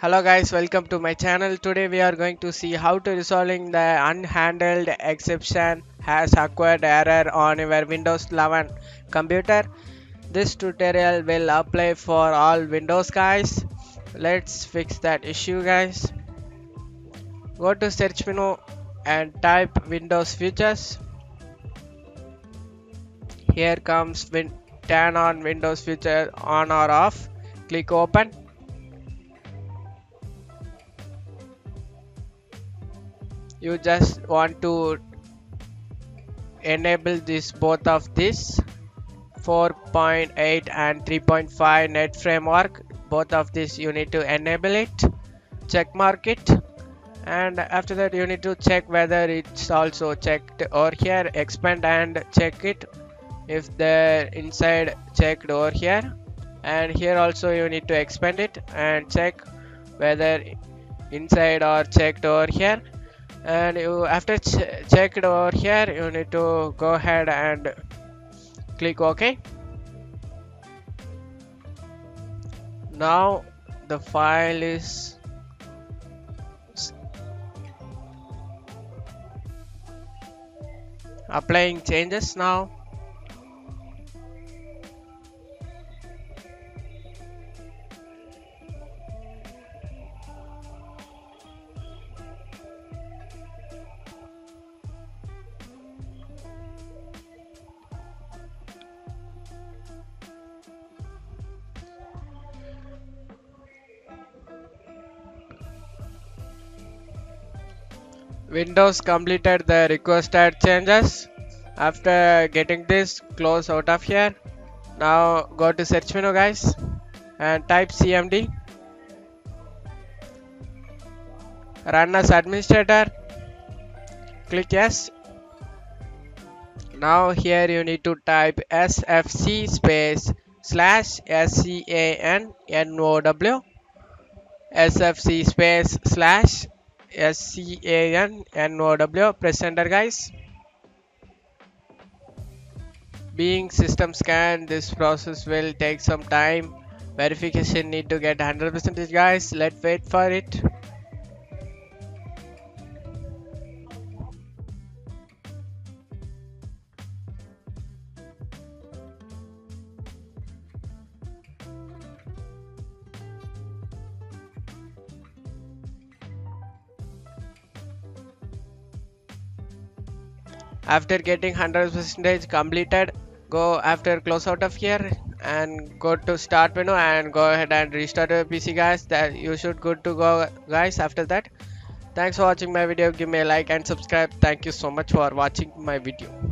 Hello guys, welcome to my channel. Today we are going to see how to resolving the unhandled exception has acquired error on your Windows 11 computer. This tutorial will apply for all Windows guys. Let's fix that issue guys. Go to search menu and type Windows features. Here comes win turn on Windows feature on or off. Click open you just want to enable this both of this. 4.8 and 3.5 net framework. Both of this you need to enable it. Check mark it. And after that you need to check whether it's also checked over here. Expand and check it. If the inside checked over here. And here also you need to expand it and check whether inside or checked over here and you after ch checked over here you need to go ahead and click ok. Now the file is applying changes now Windows completed the requested changes. After getting this, close out of here. Now go to search menu guys and type cmd. Run as administrator. Click yes. Now here you need to type sfc space slash scan now sfc space slash S-C-A-N-N-O-W press enter guys. Being system scan this process will take some time. Verification need to get 100 percentage guys. Let's wait for it after getting 100 percentage completed go after close out of here and go to start menu and go ahead and restart your pc guys. That you should good to go guys after that. Thanks for watching my video. Give me a like and subscribe. Thank you so much for watching my video